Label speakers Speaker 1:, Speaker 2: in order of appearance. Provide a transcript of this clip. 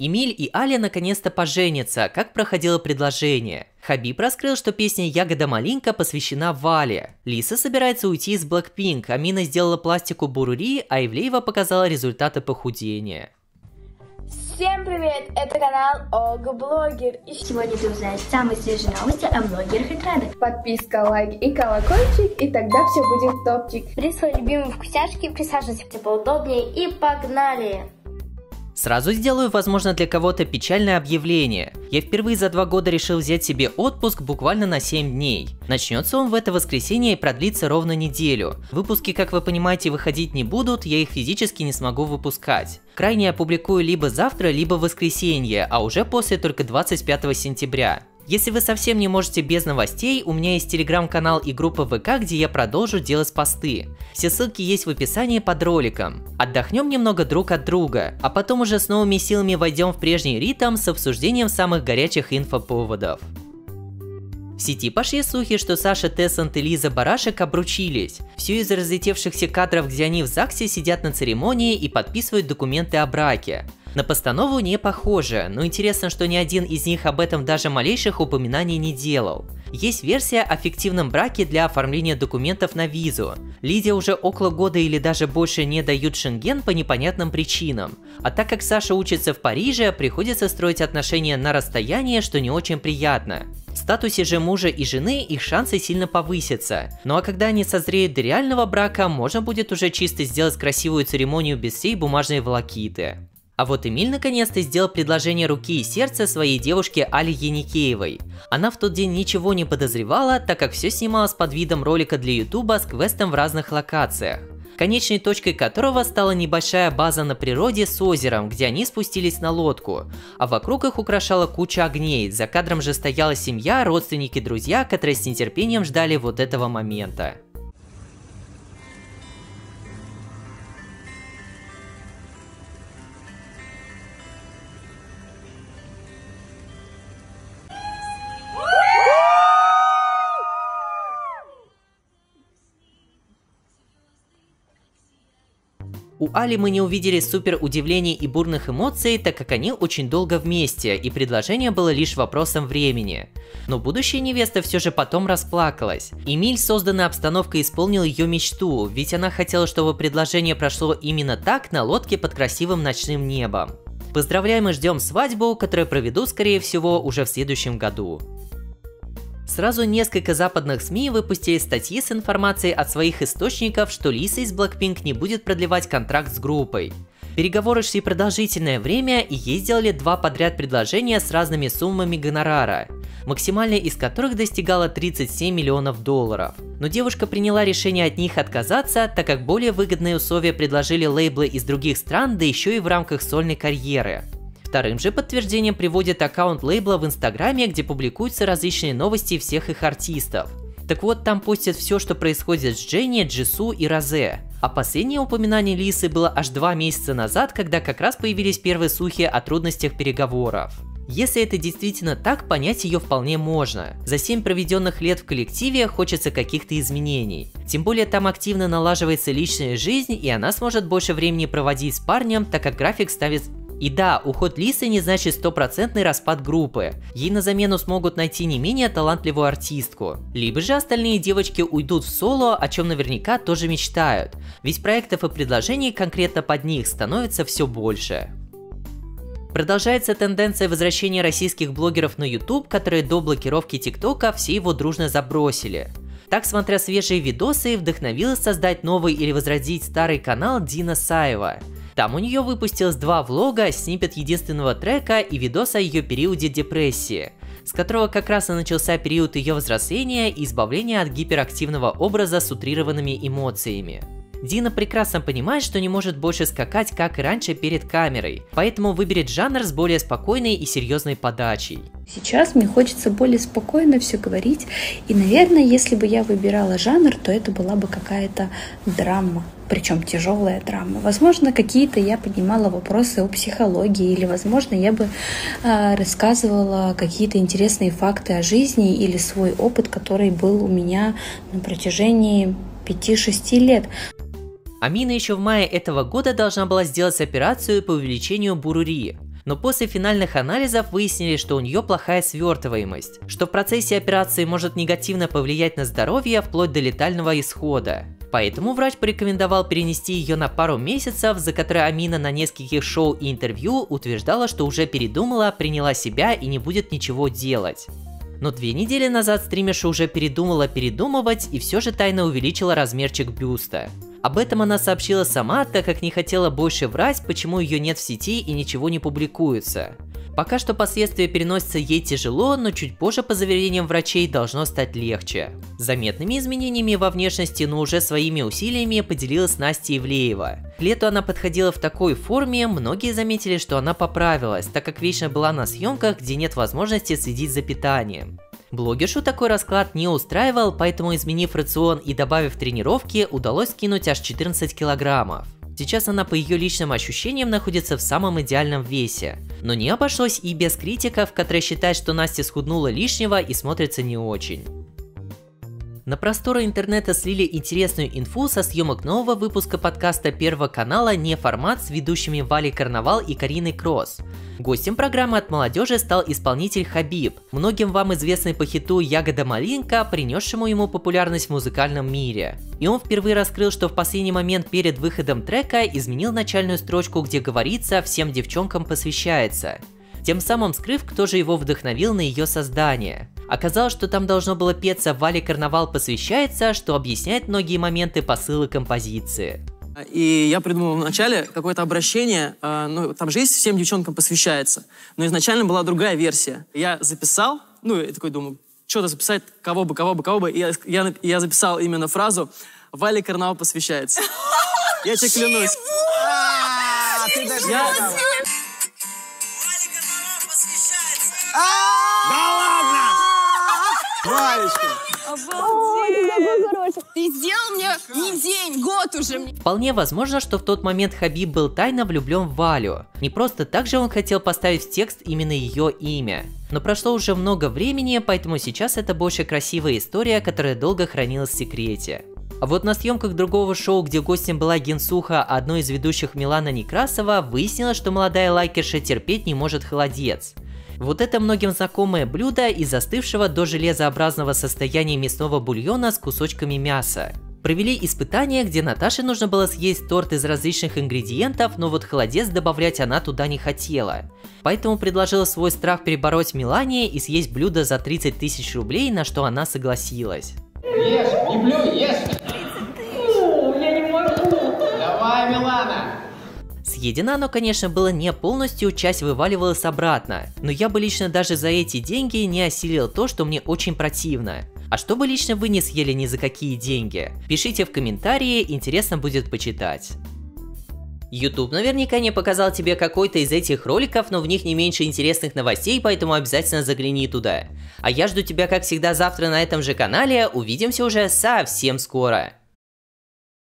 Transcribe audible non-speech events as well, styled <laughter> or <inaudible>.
Speaker 1: Эмиль и Аля наконец-то поженятся, как проходило предложение. Хабиб раскрыл, что песня «Ягода малинка» посвящена Вале. Лиса собирается уйти из Blackpink, Амина сделала пластику Бурури, а Ивлеева показала результаты похудения.
Speaker 2: Всем привет! Это канал Ога Блогер.
Speaker 3: И сегодня ты узнаешь самые свежие новости о блогерах и трендах.
Speaker 2: Подписка, лайк и колокольчик, и тогда все будет топчик.
Speaker 3: Бери свои любимые вкусяшки, присаживайся поудобнее и погнали!
Speaker 1: Сразу сделаю, возможно, для кого-то печальное объявление. Я впервые за два года решил взять себе отпуск буквально на 7 дней. Начнется он в это воскресенье и продлится ровно неделю. Выпуски, как вы понимаете, выходить не будут, я их физически не смогу выпускать. Крайне опубликую либо завтра, либо воскресенье, а уже после только 25 сентября. Если вы совсем не можете без новостей, у меня есть телеграм-канал и группа ВК, где я продолжу делать посты. Все ссылки есть в описании под роликом. Отдохнем немного друг от друга, а потом уже с новыми силами войдем в прежний ритм с обсуждением самых горячих инфоповодов. В сети пошли слухи, что Саша Тессант и Лиза Барашек обручились. Все из разлетевшихся кадров, где они в ЗАГСе сидят на церемонии и подписывают документы о браке. На постанову не похоже, но интересно, что ни один из них об этом даже малейших упоминаний не делал. Есть версия о фиктивном браке для оформления документов на визу. Лидия уже около года или даже больше не дают шенген по непонятным причинам. А так как Саша учится в Париже, приходится строить отношения на расстоянии, что не очень приятно. В статусе же мужа и жены их шансы сильно повысятся. Ну а когда они созреют до реального брака, можно будет уже чисто сделать красивую церемонию без всей бумажной волокиты. А вот Эмиль наконец-то сделал предложение руки и сердца своей девушке Али Яникеевой. Она в тот день ничего не подозревала, так как все снималось под видом ролика для ютуба с квестом в разных локациях конечной точкой которого стала небольшая база на природе с озером, где они спустились на лодку, а вокруг их украшала куча огней, за кадром же стояла семья, родственники, друзья, которые с нетерпением ждали вот этого момента. У Али мы не увидели супер удивлений и бурных эмоций, так как они очень долго вместе, и предложение было лишь вопросом времени. Но будущая невеста все же потом расплакалась. Эмиль, созданная обстановкой, исполнил ее мечту, ведь она хотела, чтобы предложение прошло именно так на лодке под красивым ночным небом. Поздравляем и ждем свадьбу, которую проведут, скорее всего, уже в следующем году. Сразу несколько западных СМИ выпустили статьи с информацией от своих источников, что Лиса из Blackpink не будет продлевать контракт с группой. Переговоры шли продолжительное время и ей сделали два подряд предложения с разными суммами гонорара, максимальная из которых достигала 37 миллионов долларов. Но девушка приняла решение от них отказаться, так как более выгодные условия предложили лейблы из других стран, да еще и в рамках сольной карьеры. Вторым же подтверждением приводит аккаунт лейбла в инстаграме, где публикуются различные новости всех их артистов. Так вот, там постят все, что происходит с Дженни, Джису и Розе. А последнее упоминание Лисы было аж два месяца назад, когда как раз появились первые слухи о трудностях переговоров. Если это действительно так, понять ее вполне можно. За 7 проведенных лет в коллективе хочется каких-то изменений. Тем более там активно налаживается личная жизнь, и она сможет больше времени проводить с парнем, так как график ставит и да, уход Лисы не значит стопроцентный распад группы. Ей на замену смогут найти не менее талантливую артистку. Либо же остальные девочки уйдут в соло, о чем наверняка тоже мечтают. Ведь проектов и предложений конкретно под них становится все больше. Продолжается тенденция возвращения российских блогеров на YouTube, которые до блокировки ТикТока все его дружно забросили. Так, смотря свежие видосы, вдохновилась создать новый или возродить старый канал Дина Саева – там у нее выпустилось два влога, снипет единственного трека и видос о ее периоде депрессии, с которого как раз и начался период ее взросления и избавления от гиперактивного образа с утрированными эмоциями. Дина прекрасно понимает, что не может больше скакать, как и раньше, перед камерой, поэтому выберет жанр с более спокойной и серьезной подачей.
Speaker 4: Сейчас мне хочется более спокойно все говорить, и, наверное, если бы я выбирала жанр, то это была бы какая-то драма причем тяжелая драма. Возможно, какие-то я поднимала вопросы о психологии, или, возможно, я бы э, рассказывала какие-то интересные факты о жизни или свой опыт, который был у меня на протяжении 5-6 лет.
Speaker 1: Амина еще в мае этого года должна была сделать операцию по увеличению бурури. Но после финальных анализов выяснили, что у нее плохая свертываемость, что в процессе операции может негативно повлиять на здоровье вплоть до летального исхода. Поэтому врач порекомендовал перенести ее на пару месяцев, за которые Амина на нескольких шоу и интервью утверждала, что уже передумала, приняла себя и не будет ничего делать. Но две недели назад стримерша уже передумала передумывать и все же тайно увеличила размерчик бюста. Об этом она сообщила сама, так как не хотела больше врать, почему ее нет в сети и ничего не публикуется. Пока что последствия переносятся ей тяжело, но чуть позже, по заверениям врачей, должно стать легче. Заметными изменениями во внешности, но уже своими усилиями поделилась Настя Ивлеева. К лету она подходила в такой форме, многие заметили, что она поправилась, так как вечно была на съемках, где нет возможности следить за питанием. Блогершу такой расклад не устраивал, поэтому изменив рацион и добавив тренировки, удалось скинуть аж 14 килограммов. Сейчас она по ее личным ощущениям находится в самом идеальном весе. Но не обошлось и без критиков, которые считают, что Настя схуднула лишнего и смотрится не очень. На просторы интернета слили интересную инфу со съемок нового выпуска подкаста Первого канала «Не формат» с ведущими Валей Карнавал и Кариной Кросс. Гостем программы от молодежи стал исполнитель Хабиб, многим вам известный по хиту «Ягода малинка», принесшему ему популярность в музыкальном мире. И он впервые раскрыл, что в последний момент перед выходом трека изменил начальную строчку, где говорится «всем девчонкам посвящается», тем самым скрыв, кто же его вдохновил на ее создание. Оказалось, что там должно было петься «Вале карнавал посвящается», что объясняет многие моменты посылы композиции.
Speaker 5: И я придумал вначале какое-то обращение, э, ну, там же есть «Всем девчонкам посвящается», но изначально была другая версия. Я записал, ну, я такой думаю, что-то записать, кого бы, кого бы, кого бы, и я, я, я записал именно фразу «Вале карнавал посвящается». <laughs> Я тебе клянусь. Я-
Speaker 6: Ты сделал мне не день, год уже.
Speaker 1: Вполне возможно, что в тот момент Хабиб был тайно влюблен в Валю. Не просто так же он хотел поставить в текст именно ее имя. Но прошло уже много времени, поэтому сейчас это больше красивая история, которая долго хранилась в секрете. А вот на съемках другого шоу, где гостем была Генсуха, одной из ведущих Милана Некрасова, выяснилось, что молодая лайкерша терпеть не может холодец. Вот это многим знакомое блюдо из застывшего до железообразного состояния мясного бульона с кусочками мяса. Провели испытание, где Наташе нужно было съесть торт из различных ингредиентов, но вот холодец добавлять она туда не хотела. Поэтому предложила свой страх перебороть Милане и съесть блюдо за 30 тысяч рублей, на что она согласилась.
Speaker 7: Ешь, плюй, ешь! я не могу! Давай, Милана!
Speaker 1: Съедено оно, конечно, было не полностью, часть вываливалась обратно, но я бы лично даже за эти деньги не осилил то, что мне очень противно. А что бы лично вы не съели ни за какие деньги? Пишите в комментарии, интересно будет почитать. YouTube наверняка не показал тебе какой-то из этих роликов, но в них не меньше интересных новостей, поэтому обязательно загляни туда. А я жду тебя, как всегда, завтра на этом же канале. Увидимся уже совсем скоро.